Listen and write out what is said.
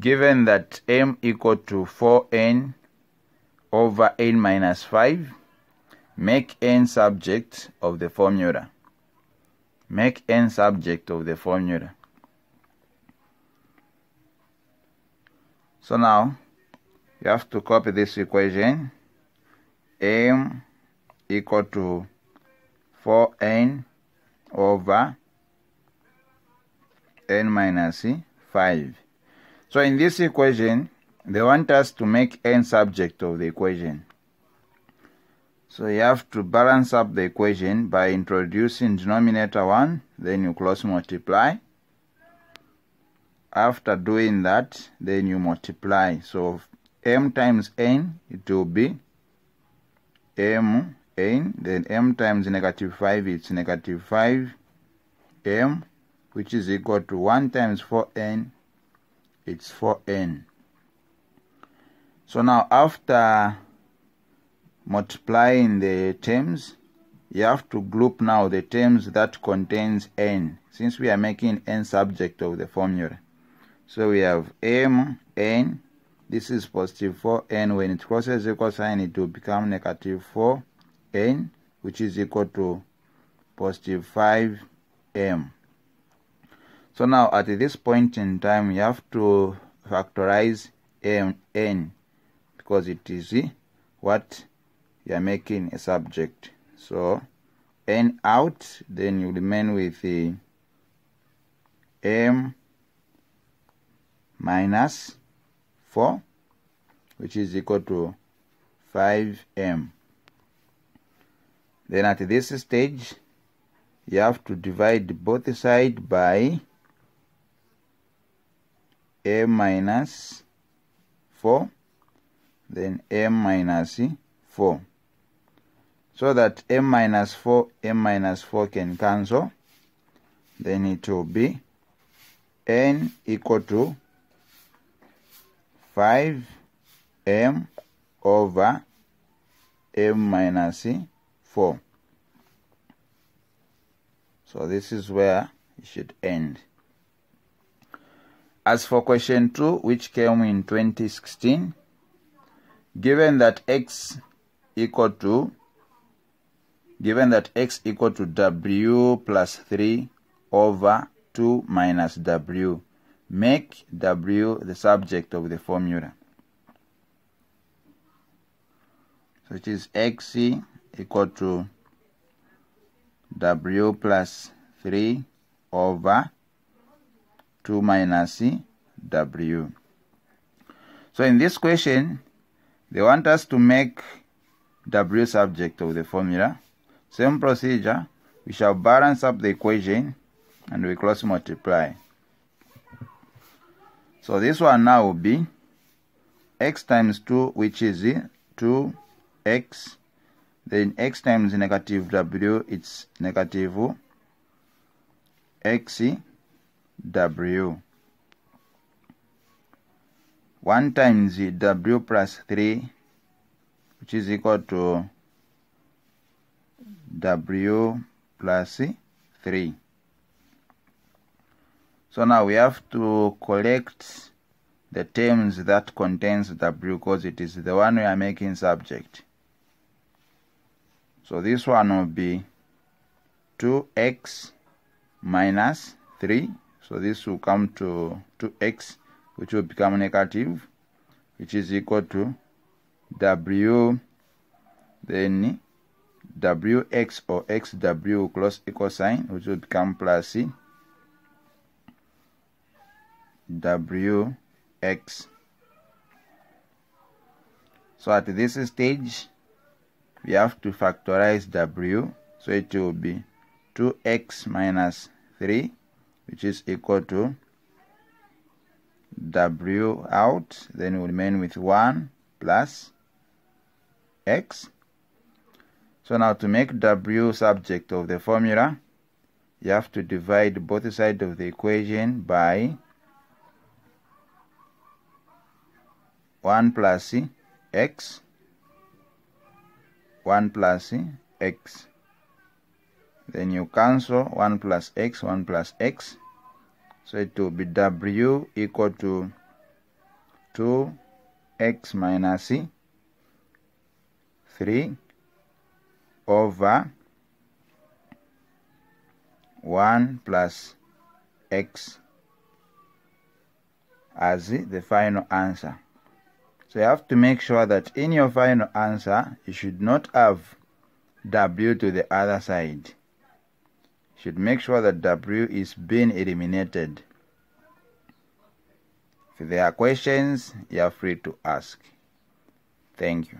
given that m equal to 4n over n minus 5 make n subject of the formula. Make n subject of the formula. So now you have to copy this equation. m equal to 4n over n minus 5 so in this equation, they want us to make n subject of the equation. So you have to balance up the equation by introducing denominator 1, then you cross multiply. After doing that, then you multiply. So m times n, it will be m n, then m times negative 5, it's negative 5 m, which is equal to 1 times 4n it's 4n. So now after multiplying the terms, you have to group now the terms that contains n, since we are making n subject of the formula. So we have m, n, this is positive 4n. When it crosses equal sign, it will become negative 4n, which is equal to positive 5m. So now at this point in time, you have to factorize n because it is eh, what you are making a subject. So n out, then you remain with the m minus 4, which is equal to 5m. Then at this stage, you have to divide both sides by a minus 4 then m minus 4 so that m minus 4 m minus 4 can cancel. Then it will be n equal to 5 m over m minus 4 so this is where it should end as for question 2, which came in 2016, given that x equal to given that x equal to w plus 3 over 2 minus w, make w the subject of the formula. So it is x equal to w plus 3 over 2 minus W. So in this question, they want us to make W subject of the formula. Same procedure, we shall balance up the equation and we cross multiply. So this one now will be x times 2 which is 2x then x times negative w it's negative x W. 1 times W plus 3, which is equal to W plus 3. So now we have to collect the terms that contains W because it is the one we are making subject. So this one will be 2x minus 3 so this will come to 2x, which will become negative, which is equal to w, then wx or xw close equal sign, which will become plus wx. So at this stage, we have to factorize w, so it will be 2x minus 3 which is equal to w out then we remain with 1 plus x. So now to make w subject of the formula you have to divide both sides of the equation by 1 plus x 1 plus x then you cancel 1 plus x, 1 plus x. So it will be w equal to 2x minus c, minus 3 over 1 plus x as the final answer. So you have to make sure that in your final answer, you should not have w to the other side. Should make sure that w is being eliminated. If there are questions, you are free to ask. Thank you.